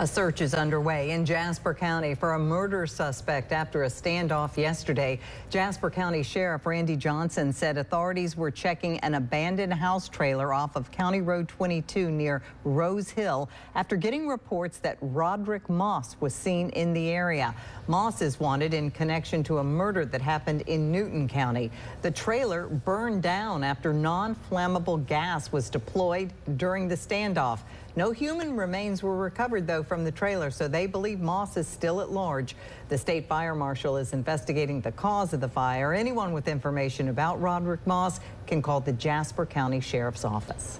A search is underway in Jasper County for a murder suspect after a standoff yesterday. Jasper County Sheriff Randy Johnson said authorities were checking an abandoned house trailer off of County Road 22 near Rose Hill after getting reports that Roderick Moss was seen in the area. Moss is wanted in connection to a murder that happened in Newton County. The trailer burned down after non-flammable gas was deployed during the standoff. No human remains were recovered, though, from the trailer, so they believe Moss is still at large. The state fire marshal is investigating the cause of the fire. Anyone with information about Roderick Moss can call the Jasper County Sheriff's Office.